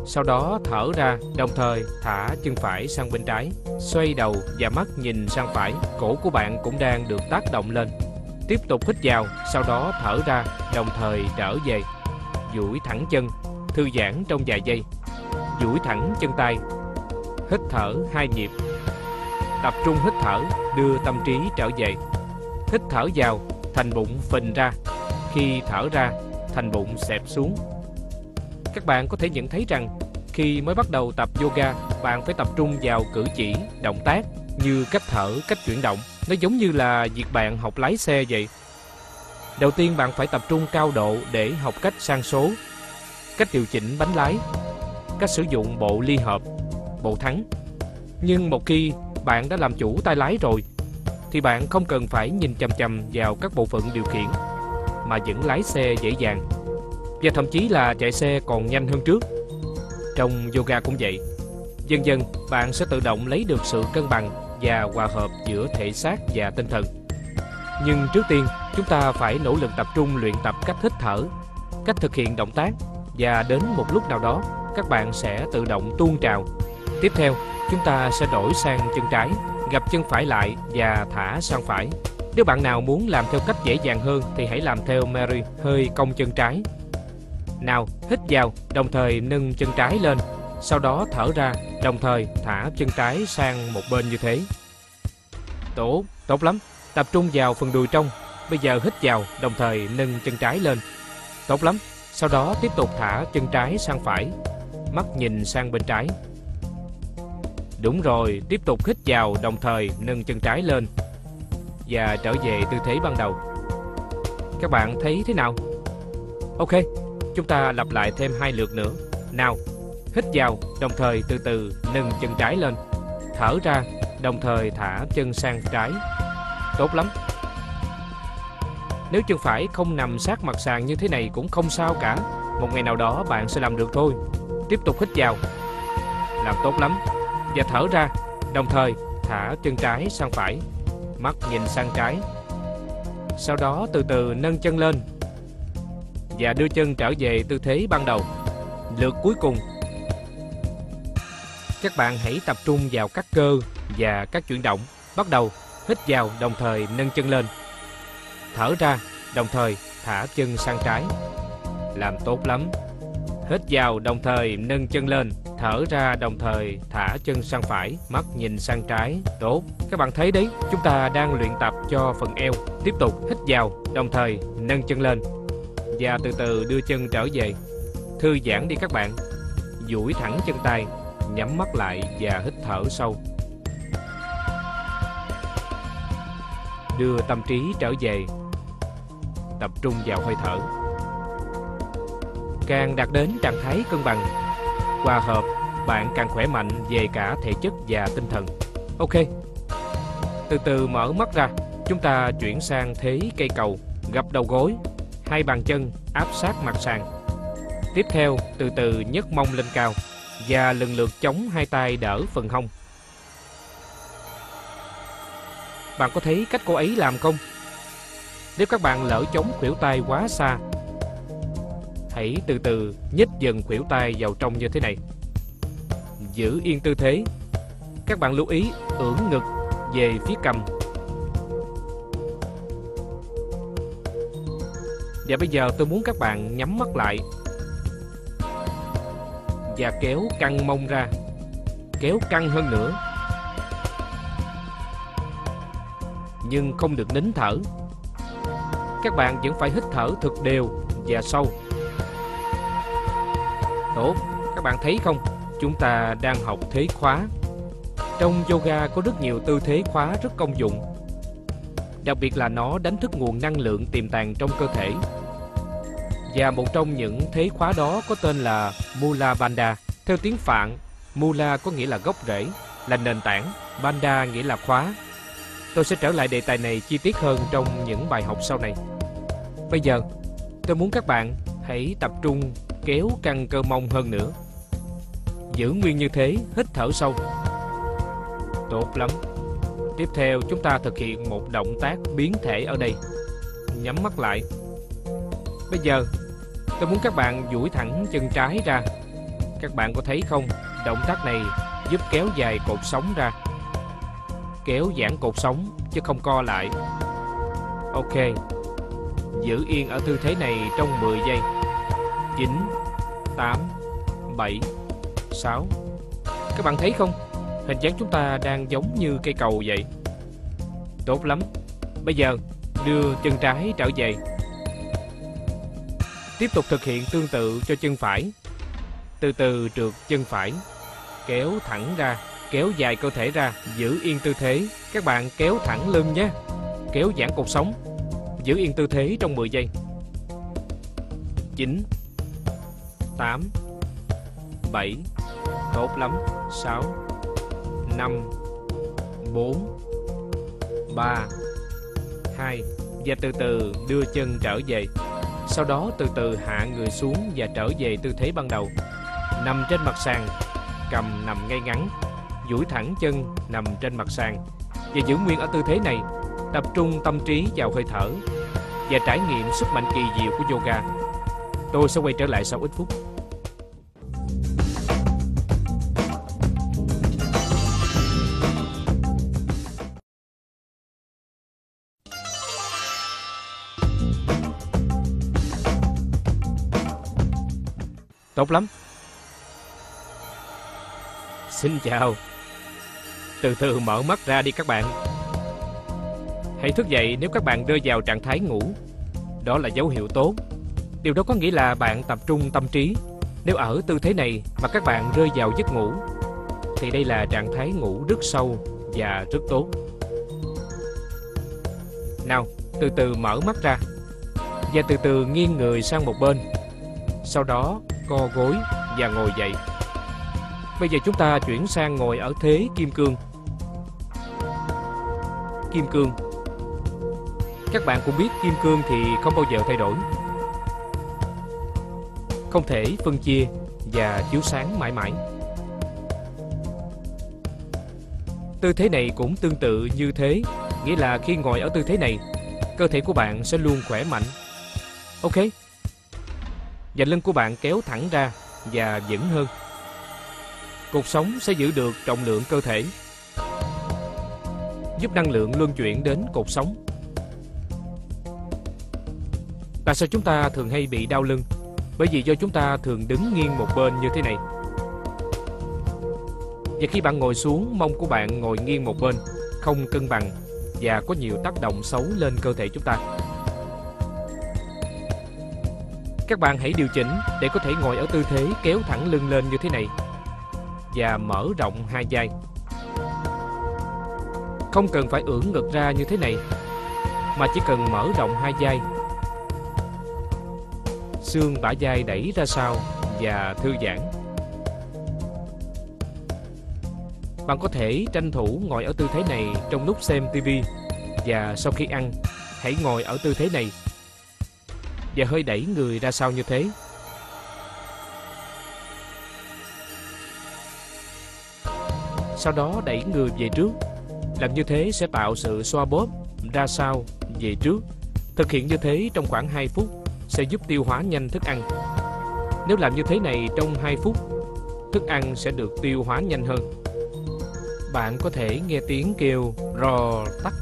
Sau đó thở ra, đồng thời thả chân phải sang bên trái, xoay đầu và mắt nhìn sang phải, cổ của bạn cũng đang được tác động lên. Tiếp tục hít vào, sau đó thở ra, đồng thời trở về. duỗi thẳng chân, thư giãn trong vài giây. duỗi thẳng chân tay. Hít thở hai nhịp. Tập trung hít thở, đưa tâm trí trở về. Hít thở vào, thành bụng phình ra. Khi thở ra, thành bụng xẹp xuống. Các bạn có thể nhận thấy rằng khi mới bắt đầu tập yoga, bạn phải tập trung vào cử chỉ, động tác như cách thở, cách chuyển động. Nó giống như là việc bạn học lái xe vậy. Đầu tiên bạn phải tập trung cao độ để học cách sang số, cách điều chỉnh bánh lái, cách sử dụng bộ ly hợp, bộ thắng. Nhưng một khi bạn đã làm chủ tay lái rồi, thì bạn không cần phải nhìn chằm chằm vào các bộ phận điều khiển, mà vẫn lái xe dễ dàng. Và thậm chí là chạy xe còn nhanh hơn trước. Trong yoga cũng vậy. Dần dần, bạn sẽ tự động lấy được sự cân bằng và hòa hợp giữa thể xác và tinh thần. Nhưng trước tiên, chúng ta phải nỗ lực tập trung luyện tập cách hít thở, cách thực hiện động tác và đến một lúc nào đó, các bạn sẽ tự động tuôn trào. Tiếp theo, chúng ta sẽ đổi sang chân trái, gập chân phải lại và thả sang phải. Nếu bạn nào muốn làm theo cách dễ dàng hơn thì hãy làm theo Mary, hơi cong chân trái. Nào, hít vào, đồng thời nâng chân trái lên sau đó thở ra, đồng thời thả chân trái sang một bên như thế. Tốt, tốt lắm. Tập trung vào phần đùi trong. Bây giờ hít vào, đồng thời nâng chân trái lên. Tốt lắm. Sau đó tiếp tục thả chân trái sang phải. Mắt nhìn sang bên trái. Đúng rồi, tiếp tục hít vào, đồng thời nâng chân trái lên. Và trở về tư thế ban đầu. Các bạn thấy thế nào? Ok, chúng ta lặp lại thêm hai lượt nữa. Nào, Hít vào, đồng thời từ từ nâng chân trái lên. Thở ra, đồng thời thả chân sang trái. Tốt lắm. Nếu chân phải không nằm sát mặt sàn như thế này cũng không sao cả. Một ngày nào đó bạn sẽ làm được thôi. Tiếp tục hít vào. Làm tốt lắm. Và thở ra, đồng thời thả chân trái sang phải. Mắt nhìn sang trái. Sau đó từ từ nâng chân lên và đưa chân trở về tư thế ban đầu. Lượt cuối cùng các bạn hãy tập trung vào các cơ và các chuyển động. Bắt đầu, hít vào đồng thời nâng chân lên. Thở ra, đồng thời thả chân sang trái. Làm tốt lắm. Hít vào đồng thời nâng chân lên, thở ra đồng thời thả chân sang phải, mắt nhìn sang trái. Tốt. Các bạn thấy đấy, chúng ta đang luyện tập cho phần eo. Tiếp tục hít vào, đồng thời nâng chân lên và từ từ đưa chân trở về. Thư giãn đi các bạn. duỗi thẳng chân tay, nhắm mắt lại và hít thở sâu. Đưa tâm trí trở về, tập trung vào hơi thở. Càng đạt đến trạng thái cân bằng, hòa hợp, bạn càng khỏe mạnh về cả thể chất và tinh thần. Ok. Từ từ mở mắt ra, chúng ta chuyển sang thế cây cầu, gập đầu gối, hai bàn chân áp sát mặt sàn. Tiếp theo, từ từ nhấc mông lên cao, và lần lượt chống hai tay đỡ phần hông. Bạn có thấy cách cô ấy làm không? Nếu các bạn lỡ chống khuỷu tay quá xa, hãy từ từ nhích dần khuỷu tay vào trong như thế này. Giữ yên tư thế Các bạn lưu ý ưỡn ngực về phía cầm. Và bây giờ tôi muốn các bạn nhắm mắt lại và kéo căng mông ra. Kéo căng hơn nữa. Nhưng không được nín thở. Các bạn vẫn phải hít thở thật đều và sâu. Tốt, các bạn thấy không? Chúng ta đang học thế khóa. Trong yoga có rất nhiều tư thế khóa rất công dụng. Đặc biệt là nó đánh thức nguồn năng lượng tiềm tàng trong cơ thể. Và một trong những thế khóa đó có tên là Mula Bandha. Theo tiếng Phạn, Mula có nghĩa là gốc rễ, là nền tảng, Bandha nghĩa là khóa. Tôi sẽ trở lại đề tài này chi tiết hơn trong những bài học sau này. Bây giờ, tôi muốn các bạn hãy tập trung kéo căng cơ mông hơn nữa. Giữ nguyên như thế, hít thở sâu. Tốt lắm. Tiếp theo chúng ta thực hiện một động tác biến thể ở đây. Nhắm mắt lại. Bây giờ, tôi muốn các bạn duỗi thẳng chân trái ra. Các bạn có thấy không? Động tác này giúp kéo dài cột sống ra. Kéo giãn cột sống, chứ không co lại. Ok. Giữ yên ở tư thế này trong 10 giây. 9 8 7 6 Các bạn thấy không? Hình dáng chúng ta đang giống như cây cầu vậy Tốt lắm Bây giờ, đưa chân trái trở về Tiếp tục thực hiện tương tự cho chân phải. Từ từ trượt chân phải, Kéo thẳng ra, Kéo dài cơ thể ra, Giữ yên tư thế. Các bạn kéo thẳng lưng nhé, Kéo giãn cột sống, Giữ yên tư thế trong 10 giây. 9 8 7 Tốt lắm. 6 5 4 3 2 Và từ từ đưa chân trở về. Sau đó từ từ hạ người xuống và trở về tư thế ban đầu. Nằm trên mặt sàn, Cầm nằm ngay ngắn, duỗi thẳng chân, nằm trên mặt sàn. Và giữ nguyên ở tư thế này, Tập trung tâm trí vào hơi thở Và trải nghiệm sức mạnh kỳ diệu của yoga. Tôi sẽ quay trở lại sau ít phút. Tốt lắm. Xin chào. Từ từ mở mắt ra đi các bạn. Hãy thức dậy nếu các bạn rơi vào trạng thái ngủ. Đó là dấu hiệu tốt. Điều đó có nghĩa là bạn tập trung tâm trí. Nếu ở tư thế này mà các bạn rơi vào giấc ngủ Thì đây là trạng thái ngủ rất sâu và rất tốt. Nào, từ từ mở mắt ra Và từ từ nghiêng người sang một bên. Sau đó co gối và ngồi dậy. Bây giờ chúng ta chuyển sang ngồi ở thế kim cương. Kim cương Các bạn cũng biết kim cương thì không bao giờ thay đổi. Không thể phân chia và chiếu sáng mãi mãi. Tư thế này cũng tương tự như thế, nghĩa là khi ngồi ở tư thế này, cơ thể của bạn sẽ luôn khỏe mạnh. Ok, và lưng của bạn kéo thẳng ra và vững hơn. Cột sống sẽ giữ được trọng lượng cơ thể, giúp năng lượng luân chuyển đến cột sống. Tại sao chúng ta thường hay bị đau lưng? Bởi vì do chúng ta thường đứng nghiêng một bên như thế này. Và khi bạn ngồi xuống, mông của bạn ngồi nghiêng một bên, không cân bằng và có nhiều tác động xấu lên cơ thể chúng ta. Các bạn hãy điều chỉnh để có thể ngồi ở tư thế kéo thẳng lưng lên như thế này và mở rộng hai vai. Không cần phải ưỡn ngực ra như thế này mà chỉ cần mở rộng hai vai. Xương bả vai đẩy ra sau và thư giãn. Bạn có thể tranh thủ ngồi ở tư thế này trong lúc xem TV và sau khi ăn, hãy ngồi ở tư thế này và hơi đẩy người ra sau như thế. Sau đó đẩy người về trước. Làm như thế sẽ tạo sự xoa bóp ra sau về trước. Thực hiện như thế trong khoảng 2 phút sẽ giúp tiêu hóa nhanh thức ăn. Nếu làm như thế này trong 2 phút, thức ăn sẽ được tiêu hóa nhanh hơn. bạn có thể nghe tiếng kêu rò tắt.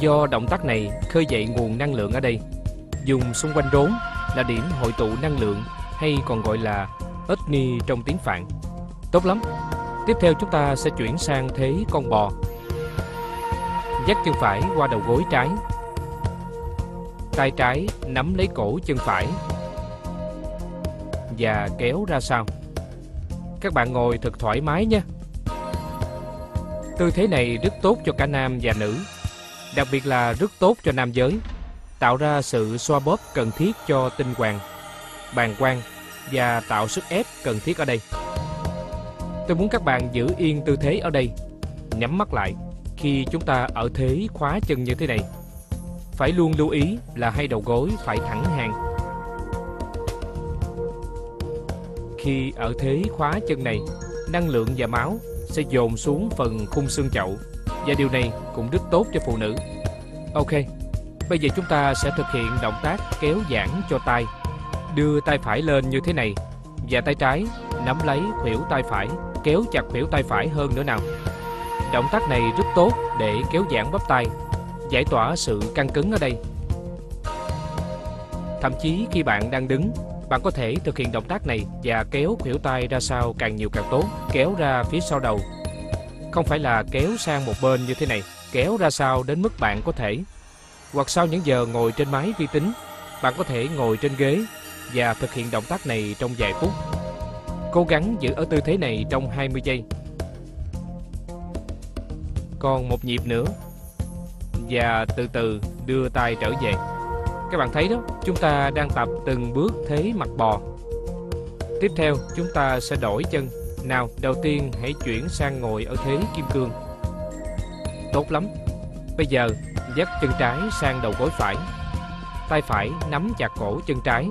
Do động tác này khơi dậy nguồn năng lượng ở đây. Dùng xung quanh rốn là điểm hội tụ năng lượng hay còn gọi là Ethni trong tiếng Phạn. Tốt lắm. Tiếp theo chúng ta sẽ chuyển sang thế con bò. Dắt chân phải qua đầu gối trái. Tay trái nắm lấy cổ chân phải và kéo ra sau. Các bạn ngồi thật thoải mái nhé. Tư thế này rất tốt cho cả nam và nữ, đặc biệt là rất tốt cho nam giới, tạo ra sự xoa bóp cần thiết cho tinh hoàng, bàng quang và tạo sức ép cần thiết ở đây. Tôi muốn các bạn giữ yên tư thế ở đây, nhắm mắt lại khi chúng ta ở thế khóa chân như thế này. Phải luôn lưu ý là hai đầu gối phải thẳng hàng. Khi ở thế khóa chân này, năng lượng và máu sẽ dồn xuống phần khung xương chậu và điều này cũng rất tốt cho phụ nữ. Ok, bây giờ chúng ta sẽ thực hiện động tác kéo giãn cho tay. Đưa tay phải lên như thế này và tay trái nắm lấy khuỷu tay phải, kéo chặt khuỷu tay phải hơn nữa nào. Động tác này rất tốt để kéo giãn bắp tay, giải tỏa sự căng cứng ở đây. Thậm chí khi bạn đang đứng, bạn có thể thực hiện động tác này và kéo khuỷu tay ra sau càng nhiều càng tốt, kéo ra phía sau đầu. Không phải là kéo sang một bên như thế này, kéo ra sau đến mức bạn có thể. Hoặc sau những giờ ngồi trên máy vi tính, bạn có thể ngồi trên ghế và thực hiện động tác này trong vài phút. Cố gắng giữ ở tư thế này trong 20 giây. Còn một nhịp nữa. Và từ từ đưa tay trở về. Các bạn thấy đó, chúng ta đang tập từng bước thế mặt bò. Tiếp theo, chúng ta sẽ đổi chân. Nào, đầu tiên hãy chuyển sang ngồi ở thế kim cương. Tốt lắm. Bây giờ, dắt chân trái sang đầu gối phải. Tay phải nắm chặt cổ chân trái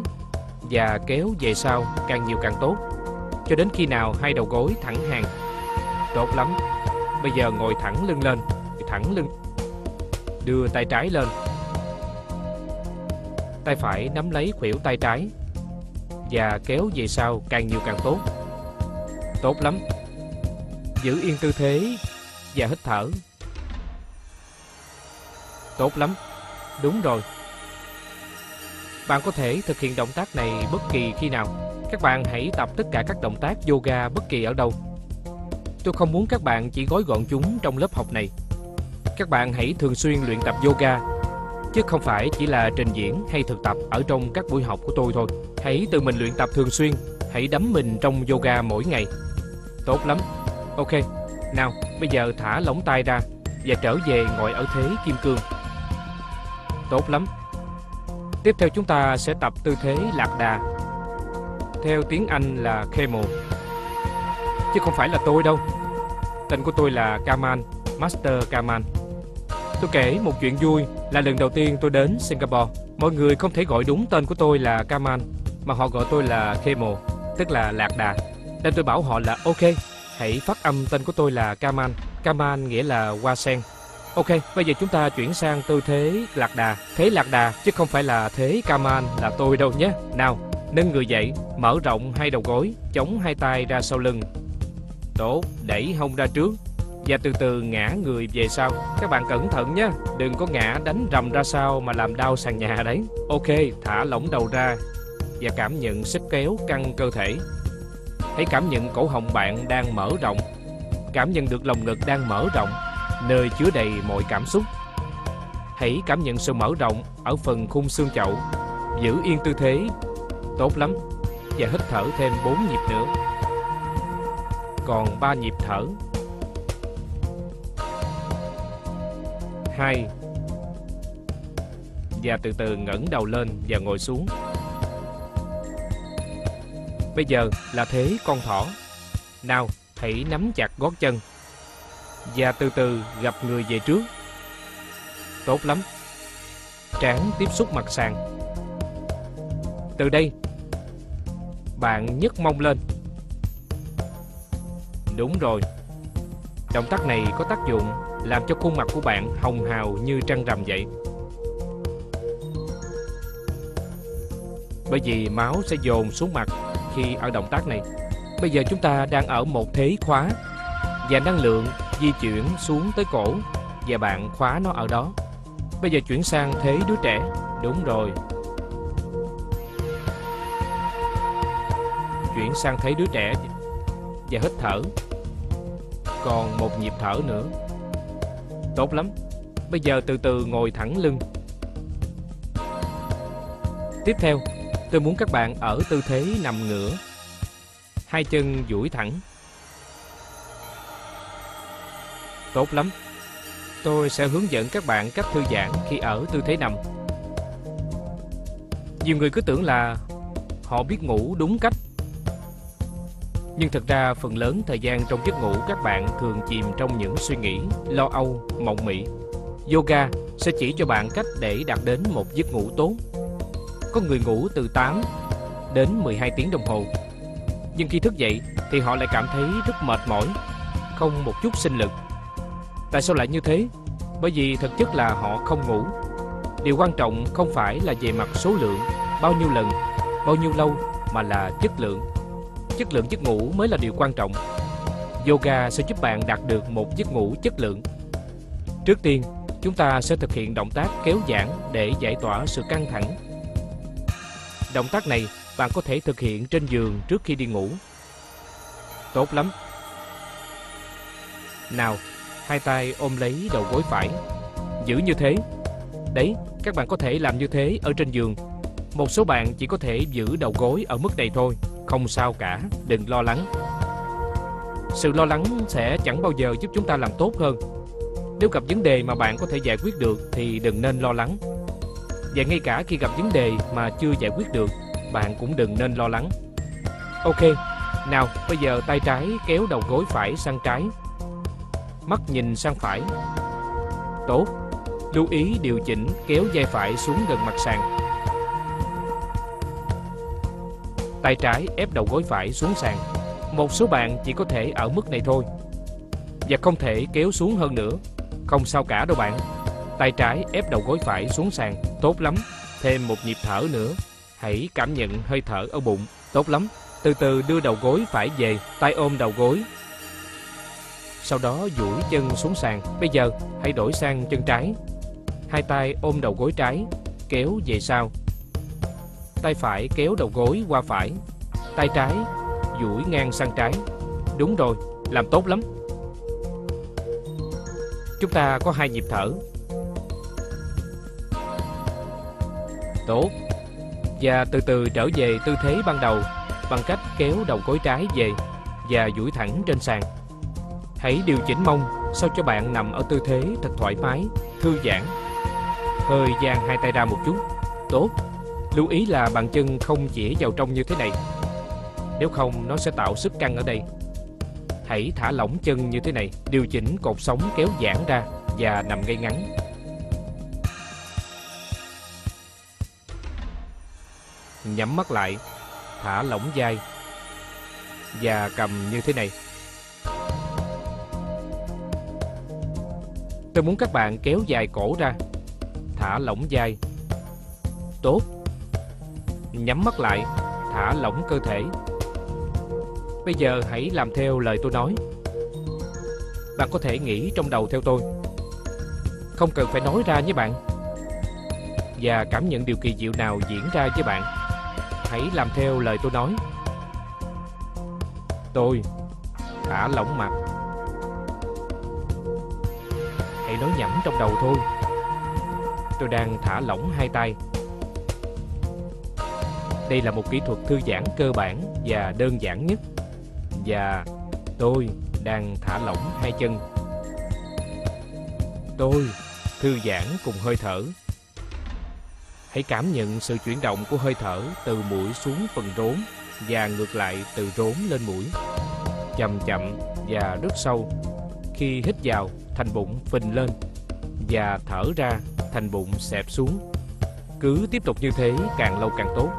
và kéo về sau càng nhiều càng tốt cho đến khi nào hai đầu gối thẳng hàng. Tốt lắm. Bây giờ ngồi thẳng lưng lên, thẳng lưng. Đưa tay trái lên. Tay phải nắm lấy khuỷu tay trái và kéo về sau càng nhiều càng tốt. Tốt lắm. Giữ yên tư thế và hít thở. Tốt lắm. Đúng rồi. Bạn có thể thực hiện động tác này bất kỳ khi nào. Các bạn hãy tập tất cả các động tác yoga bất kỳ ở đâu. Tôi không muốn các bạn chỉ gói gọn chúng trong lớp học này. Các bạn hãy thường xuyên luyện tập yoga, chứ không phải chỉ là trình diễn hay thực tập ở trong các buổi học của tôi thôi. Hãy tự mình luyện tập thường xuyên, hãy đắm mình trong yoga mỗi ngày. Tốt lắm. Ok, nào, bây giờ thả lỏng tay ra và trở về ngồi ở thế kim cương. Tốt lắm. Tiếp theo chúng ta sẽ tập tư thế lạc đà. Theo tiếng Anh là camel. Chứ không phải là tôi đâu. Tên của tôi là Kaman, Master Kaman. Tôi kể một chuyện vui là lần đầu tiên tôi đến Singapore. Mọi người không thể gọi đúng tên của tôi là Kaman, mà họ gọi tôi là Camel, tức là lạc đà. Nên tôi bảo họ là ok, hãy phát âm tên của tôi là Kaman. Kaman nghĩa là hoa sen. Ok, bây giờ chúng ta chuyển sang tư thế lạc đà. Thế lạc đà chứ không phải là thế Kaman là tôi đâu nhé. Nào, nâng người dậy, mở rộng hai đầu gối, chống hai tay ra sau lưng. Tốt, đẩy hông ra trước và từ từ ngã người về sau. Các bạn cẩn thận nhé, đừng có ngã đánh rầm ra sau mà làm đau sàn nhà đấy. Ok, thả lỏng đầu ra và cảm nhận sức kéo căng cơ thể. Hãy cảm nhận cổ họng bạn đang mở rộng, cảm nhận được lồng ngực đang mở rộng nơi chứa đầy mọi cảm xúc. Hãy cảm nhận sự mở rộng ở phần khung xương chậu. Giữ yên tư thế. Tốt lắm. Và hít thở thêm 4 nhịp nữa. Còn 3 nhịp thở. 2 Và từ từ ngẩng đầu lên và ngồi xuống. Bây giờ là thế con thỏ. Nào, hãy nắm chặt gót chân và từ từ gặp người về trước. Tốt lắm. Trán tiếp xúc mặt sàn. Từ đây, bạn nhấc mông lên. Đúng rồi. Động tác này có tác dụng làm cho khuôn mặt của bạn hồng hào như trăng rằm vậy. Bởi vì máu sẽ dồn xuống mặt khi ở động tác này. Bây giờ chúng ta đang ở một thế khóa và năng lượng di chuyển xuống tới cổ, Và bạn khóa nó ở đó. Bây giờ chuyển sang thế đứa trẻ. Đúng rồi. Chuyển sang thế đứa trẻ Và hít thở. Còn một nhịp thở nữa. Tốt lắm. Bây giờ từ từ ngồi thẳng lưng. Tiếp theo, Tôi muốn các bạn ở tư thế nằm ngửa. Hai chân duỗi thẳng. Tốt lắm. Tôi sẽ hướng dẫn các bạn cách thư giãn khi ở tư thế nằm. Nhiều người cứ tưởng là họ biết ngủ đúng cách. Nhưng thật ra phần lớn thời gian trong giấc ngủ các bạn thường chìm trong những suy nghĩ, lo âu, mộng mị. Yoga sẽ chỉ cho bạn cách để đạt đến một giấc ngủ tốt. Có người ngủ từ 8 đến 12 tiếng đồng hồ. Nhưng khi thức dậy thì họ lại cảm thấy rất mệt mỏi, không một chút sinh lực. Tại sao lại như thế? Bởi vì thực chất là họ không ngủ. Điều quan trọng không phải là về mặt số lượng, bao nhiêu lần, bao nhiêu lâu mà là chất lượng. Chất lượng giấc ngủ mới là điều quan trọng. Yoga sẽ giúp bạn đạt được một giấc ngủ chất lượng. Trước tiên, chúng ta sẽ thực hiện động tác kéo giãn để giải tỏa sự căng thẳng Động tác này bạn có thể thực hiện trên giường trước khi đi ngủ. Tốt lắm. Nào, hai tay ôm lấy đầu gối phải. Giữ như thế. Đấy, các bạn có thể làm như thế ở trên giường. Một số bạn chỉ có thể giữ đầu gối ở mức này thôi. Không sao cả, đừng lo lắng. Sự lo lắng sẽ chẳng bao giờ giúp chúng ta làm tốt hơn. Nếu gặp vấn đề mà bạn có thể giải quyết được thì đừng nên lo lắng. Và ngay cả khi gặp vấn đề mà chưa giải quyết được, bạn cũng đừng nên lo lắng. Ok, nào bây giờ tay trái kéo đầu gối phải sang trái. Mắt nhìn sang phải. Tốt, lưu ý điều chỉnh kéo dây phải xuống gần mặt sàn. Tay trái ép đầu gối phải xuống sàn. Một số bạn chỉ có thể ở mức này thôi. Và không thể kéo xuống hơn nữa. Không sao cả đâu bạn. Tay trái ép đầu gối phải xuống sàn Tốt lắm Thêm một nhịp thở nữa Hãy cảm nhận hơi thở ở bụng Tốt lắm Từ từ đưa đầu gối phải về Tay ôm đầu gối sau đó duỗi chân xuống sàn. Bây giờ hãy đổi sang chân trái. Hai tay ôm đầu gối trái Kéo về sau. Tay phải kéo đầu gối qua phải. Tay trái duỗi ngang sang trái. Đúng rồi, làm tốt lắm. Chúng ta có hai nhịp thở. Tốt. Và từ từ trở về tư thế ban đầu Bằng cách kéo đầu gối trái về Và duỗi thẳng trên sàn. Hãy điều chỉnh mông Sao cho bạn nằm ở tư thế thật thoải mái Thư giãn. Hơi dang hai tay ra một chút. Tốt. Lưu ý là bàn chân không chỉ vào trong như thế này. Nếu không nó sẽ tạo sức căng ở đây. Hãy thả lỏng chân như thế này Điều chỉnh cột sống kéo giãn ra Và nằm ngay ngắn. Nhắm mắt lại, thả lỏng vai và cầm như thế này. Tôi muốn các bạn kéo dài cổ ra, thả lỏng vai. Tốt. Nhắm mắt lại, thả lỏng cơ thể. Bây giờ hãy làm theo lời tôi nói. Bạn có thể nghĩ trong đầu theo tôi. Không cần phải nói ra với bạn. Và cảm nhận điều kỳ diệu nào diễn ra với bạn hãy làm theo lời tôi nói Tôi Thả lỏng mặt nói nhẩm trong đầu thôi. Tôi đang thả lỏng hai tay. Đây là một kỹ thuật thư giãn cơ bản và đơn giản nhất. Và tôi đang thả lỏng hai chân. Tôi thư giãn cùng hơi thở. Hãy cảm nhận sự chuyển động của hơi thở từ mũi xuống phần rốn và ngược lại từ rốn lên mũi. Chậm chậm và rất sâu. Khi hít vào, thành bụng phình lên và thở ra, thành bụng xẹp xuống. Cứ tiếp tục như thế càng lâu càng tốt.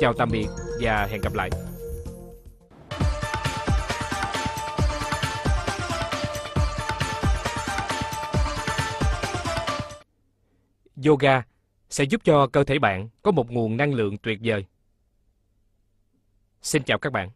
Chào tạm biệt và hẹn gặp lại. Yoga sẽ giúp cho cơ thể bạn có một nguồn năng lượng tuyệt vời. Xin chào các bạn.